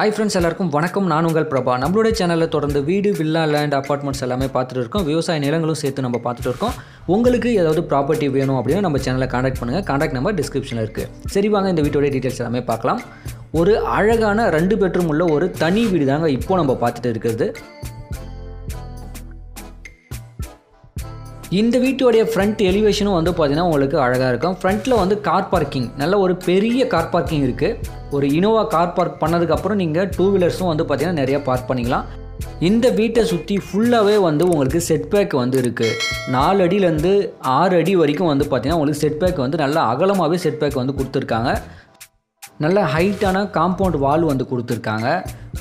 Hi friends எல்லாருக்கும் வணக்கம். நான் உங்கள் பிரபா. நம்மளுடைய சேனலில் தொடர்ந்து வீடு வில்லா லேண்ட் அப்பார்ட்மெண்ட்ஸ் எல்லாமே பார்த்துட்டு இருக்கோம். விவசாய நிலங்களும் சேர்த்து நம்ம பார்த்துட்டு இருக்கோம். உங்களுக்கு ஏதாவது ப்ராப்பர்ட்டி வேணும் அப்படின்னா நம்ம சேனலை காண்டாக்ட் பண்ணுங்கள் காண்டாக்ட் நம்பர் டிஸ்கிரிப்ஷனில் இருக்குது சரி வாங்க இந்த வீட்டோடைய டீட்டெயில்ஸ் எல்லாமே பார்க்கலாம். ஒரு அழகான ரெண்டு பெட்ரூம் உள்ள ஒரு தனி வீடு தாங்க இப்போ நம்ம பார்த்துட்டு இருக்கிறது. இந்த வீட்டோடைய ஃப்ரண்ட் எலிவேஷனும் வந்து பார்த்தீங்கன்னா உங்களுக்கு அழகாக இருக்கும். ஃப்ரண்ட்டில் வந்து கார் பார்க்கிங் நல்ல ஒரு பெரிய கார் பார்க்கிங் இருக்குது ஒரு இனோவா கார் பார்க் பண்ணதுக்கப்புறம் நீங்கள் டூ வீலர்ஸும் வந்து பார்த்தீங்கன்னா நிறைய பார்க் பண்ணிக்கலாம். இந்த வீட்டை சுற்றி ஃபுல்லாகவே வந்து உங்களுக்கு செட்பேக் வந்து இருக்குது நாலு அடியிலேருந்து ஆறு அடி வரைக்கும் வந்து பார்த்திங்கன்னா உங்களுக்கு செட்பேக் வந்து நல்லா அகலமாகவே செட்பேக் வந்து கொடுத்துருக்காங்க. நல்ல ஹைட்டான காம்பவுண்ட் வால் வந்து கொடுத்துருக்காங்க.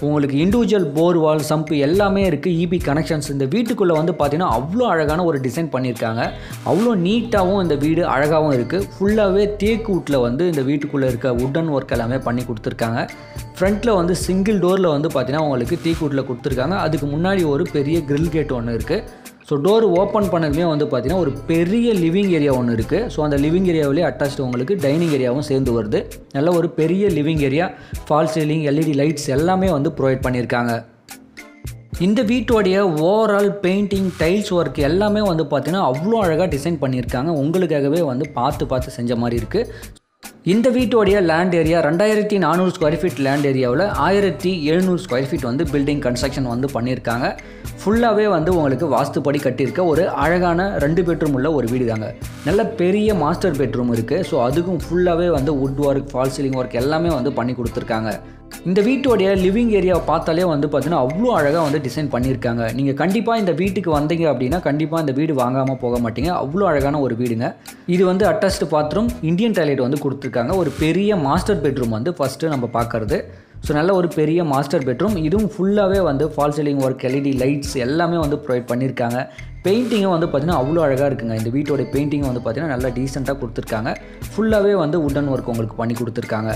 உங்களுக்கு இண்டிவிஜுவல் போர் வால் சம்ப் எல்லாமே இருக்குது இபி கனெக்ஷன்ஸ் இந்த வீட்டுக்குள்ளே வந்து பார்த்தீங்கன்னா அவ்வளோ அழகான ஒரு டிசைன் பண்ணியிருக்காங்க. அவ்வளோ நீட்டாகவும் இந்த வீடு அழகாகவும் இருக்குது ஃபுல்லாகவே தேக்கு வுட்டில் வந்து இந்த வீட்டுக்குள்ளே இருக்க உட்டன் ஒர்க் எல்லாமே பண்ணி கொடுத்துருக்காங்க. ஃப்ரண்ட்டில் வந்து சிங்கிள் டோரில் வந்து பார்த்தீங்கன்னா உங்களுக்கு தேக்கு கொடுத்துருக்காங்க. அதுக்கு முன்னாடி ஒரு பெரிய கிரில் கேட் ஒன்று இருக்குது ஸோ டோர் ஓப்பன் பண்ணதுமே வந்து பார்த்தீங்கன்னா ஒரு பெரிய லிவிங் ஏரியா ஒன்று இருக்குது ஸோ அந்த லிவிங் ஏரியாவிலே அட்டாச்டு உங்களுக்கு டைனிங் ஏரியாவும் சேர்ந்து வருது. நல்ல ஒரு பெரிய living area fall ceiling LED lights எல்லாமே வந்து ப்ரொவைட் பண்ணியிருக்காங்க இந்த வீட்டோடைய ஓவரால் பெயிண்டிங் டைல்ஸ் ஒர்க் எல்லாமே வந்து பார்த்திங்கன்னா அவ்வளோ அழகாக டிசைன் பண்ணியிருக்காங்க உங்களுக்காகவே வந்து பார்த்து பார்த்து செஞ்ச மாதிரி இருக்குது இந்த வீட்டோடைய லேண்ட் ஏரியா ரெண்டாயிரத்தி நானூறு ஸ்கொயர் ஃபீட் லேண்ட் ஏரியாவில் ஆயிரத்தி எழுநூறு ஸ்கொயர் ஃபீட் வந்து பில்டிங் கன்ஸ்ட்ரக்ஷன் வந்து பண்ணியிருக்காங்க ஃபுல்லாகவே வந்து உங்களுக்கு வாஸ்துப்படி கட்டியிருக்க ஒரு அழகான ரெண்டு பெட்ரூம் உள்ள ஒரு வீடு தாங்க நல்ல பெரிய மாஸ்டர் பெட்ரூம் இருக்குது ஸோ அதுக்கும் ஃபுல்லாகவே வந்து wood work fall ceiling work எல்லாமே வந்து பண்ணி கொடுத்துருக்காங்க. இந்த வீட்டோடைய லிவிங் ஏரியாவை பார்த்தாலே வந்து பார்த்தீங்கன்னா அவ்வளோ அழகாக வந்து டிசைன் பண்ணியிருக்காங்க. நீங்கள் கண்டிப்பாக இந்த வீட்டுக்கு வந்தீங்க அப்படின்னா கண்டிப்பாக இந்த வீடு வாங்காமல் போக மாட்டீங்க. அவ்வளோ அழகான ஒரு வீடுங்க. இது வந்து அட்டாச்டு பாத்ரூம் இந்தியன் டாய்லெட் வந்து கொடுத்துருக்காங்க. ஒரு பெரிய மாஸ்டர் பெட்ரூம் வந்து ஃபஸ்ட்டு நம்ம பார்க்குறது. ஸோ நல்ல ஒரு பெரிய மாஸ்டர் பெட்ரூம் இதுவும் ஃபுல்லாகவே வந்து fall ceiling work LED lights எல்லாமே வந்து ப்ரொவைட் பண்ணியிருக்காங்க பெயிண்டிங்கும் வந்து பார்த்திங்கன்னா அவ்வளோ அழகாக இருக்குங்க. இந்த வீட்டோட பெயிண்டிங் வந்து பார்த்திங்கன்னா நல்லா டீசெண்டாக கொடுத்துருக்காங்க. ஃபுல்லாகவே வந்து உடன் ஒர்க் உங்களுக்கு பண்ணி கொடுத்துருக்காங்க.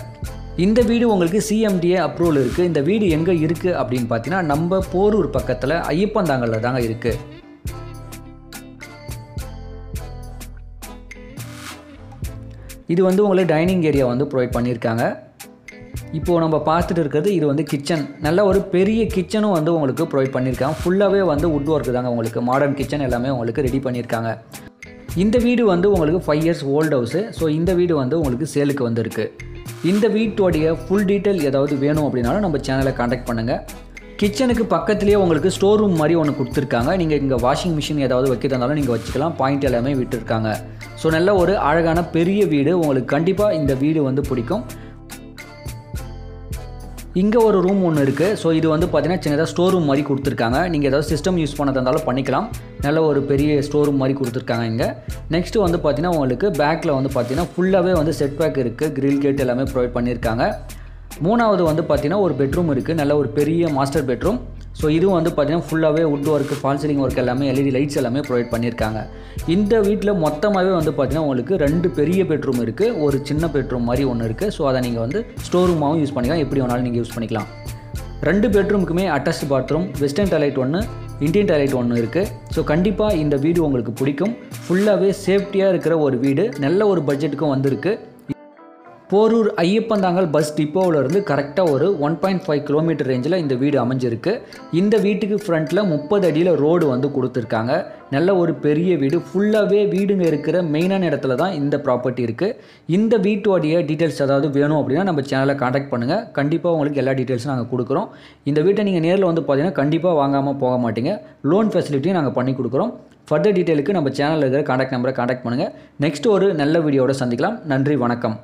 இந்த வீடு உங்களுக்கு சிஎம்டிஏ அப்ரூவல் இருக்குது இந்த வீடு எங்கே இருக்குது அப்படின்னு பார்த்தீங்கன்னா நம்ம போரூர் பக்கத்தில் ஐயப்பந்தாங்கல்ல தாங்க இருக்குது இது வந்து உங்களுக்கு டைனிங் ஏரியா வந்து ப்ரொவைட் பண்ணியிருக்காங்க இப்போது நம்ம பார்த்துட்டு இருக்கிறது இது வந்து கிச்சன் நல்ல ஒரு பெரிய கிச்சனும் வந்து உங்களுக்கு ப்ரொவைட் பண்ணியிருக்காங்க. ஃபுல்லாகவே வந்து உட் ஒர்க் தாங்க உங்களுக்கு. மாடர்ன் கிச்சன் எல்லாமே உங்களுக்கு ரெடி பண்ணியிருக்காங்க. இந்த வீடு வந்து உங்களுக்கு five years old house so இந்த வீடு வந்து உங்களுக்கு சேலுக்கு வந்திருக்கு. இந்த வீட்டோடைய ஃபுல் டீட்டெயில் ஏதாவது வேணும் அப்படின்னாலும் நம்ம சேனலை காண்டாக்ட் பண்ணுங்கள் கிச்சனுக்கு பக்கத்துலேயே உங்களுக்கு ஸ்டோர் ரூம் மாதிரி ஒன்று கொடுத்துருக்காங்க. நீங்கள் இங்கே வாஷிங் மிஷின் ஏதாவது வைக்கிறதாலும் நீங்கள் வச்சுக்கலாம். பாயிண்ட் எல்லாமே விட்டுருக்காங்க. ஸோ நல்ல ஒரு அழகான பெரிய வீடு. உங்களுக்கு கண்டிப்பாக இந்த வீடு வந்து பிடிக்கும். இங்கே ஒரு ரூம் ஒன்று இருக்குது ஸோ இது வந்து பார்த்தீங்கன்னா சின்னதாக ஸ்டோர் ரூம் மாதிரி கொடுத்துருக்காங்க. நீங்கள் ஏதாவது சிஸ்டம் யூஸ் பண்ணதா இருந்தாலும் பண்ணிக்கலாம். நல்ல ஒரு பெரிய ஸ்டோர் ரூம் மாதிரி கொடுத்துருக்காங்க இங்கே. நெக்ஸ்ட்டு வந்து பார்த்தீங்கன்னா உங்களுக்கு பேக்கில் வந்து பார்த்தீங்கன்னா ஃபுல்லாகவே வந்து செட் பேக் இருக்குது கிரில் கேட் எல்லாமே ப்ரொவைட் பண்ணியிருக்காங்க மூணாவது வந்து பார்த்தீங்கன்னா ஒரு பெட்ரூம் இருக்குது நல்ல ஒரு பெரிய மாஸ்டர் பெட்ரூம் ஸோ இதுவும் வந்து பார்த்திங்கன்னா ஃபுல்லாகவே wood work fall ceiling work எல்லாமே எல்இடி லைட்ஸ் எல்லாமே ப்ரொவைட் பண்ணியிருக்காங்க. இந்த வீட்டில் மொத்தமாகவே வந்து பார்த்திங்கன்னா உங்களுக்கு ரெண்டு பெரிய பெட்ரூம் இருக்குது ஒரு சின்ன பெட்ரூம் மாதிரி ஒன்று இருக்குது ஸோ அதை நீங்கள் வந்து ஸ்டோர் ரூமாகவும் யூஸ் பண்ணிக்கலாம் எப்படி வேணாலும் நீங்கள் யூஸ் பண்ணிக்கலாம். ரெண்டு பெட்ரூமுக்குமே அட்டாச் பாத்ரூம் வெஸ்டர்ன் டாய்லெட் ஒன்று இந்தியன் டாய்லெட் ஒன்று இருக்குது ஸோ கண்டிப்பாக இந்த வீடு உங்களுக்கு பிடிக்கும். ஃபுல்லாகவே சேஃப்டியாக இருக்கிற ஒரு வீடு நல்ல ஒரு பட்ஜெட்டுக்கும் வந்திருக்கு. போரூர் ஐயப்பந்தாங்கல் பஸ் டிப்போவிலேருந்து கரெக்டாக ஒரு ஒன் பாயிண்ட் ஃபைவ் கிலோமீட்டர் ரேஞ்சில் இந்த வீடு அமைஞ்சிருக்கு. இந்த வீட்டுக்கு ஃப்ரண்ட்டில் முப்பது அடியில் ரோடு வந்து கொடுத்துருக்காங்க. நல்ல ஒரு பெரிய வீடு. ஃபுல்லாகவே வீடுங்க இருக்கிற மெயினான இடத்துல தான் இந்த ப்ராப்பர்ட்டி இருக்குது இந்த வீட்டோடைய டீட்டெயில்ஸ் ஏதாவது வேணும் அப்படின்னா நம்ம சேனலை காண்டாக்ட் பண்ணுங்கள் கண்டிப்பாக உங்களுக்கு எல்லா டீட்டெயில்ஸும் நாங்கள் கொடுக்குறோம். இந்த வீட்டை நீங்கள் நேரில் வந்து பார்த்தீங்கன்னா கண்டிப்பாக வாங்காமல் போக மாட்டீங்க. லோன் ஃபெசிலிட்டியும் நாங்கள் பண்ணி கொடுக்குறோம். ஃபர்தர் டீட்டெயிலுக்கு நம்ம சேனலில் இருக்கிற காண்டாக்ட் நம்பரை காண்டாக்ட் பண்ணுங்கள் நெக்ஸ்ட் ஒரு நல்ல வீடியோட சந்திக்கலாம். நன்றி வணக்கம்.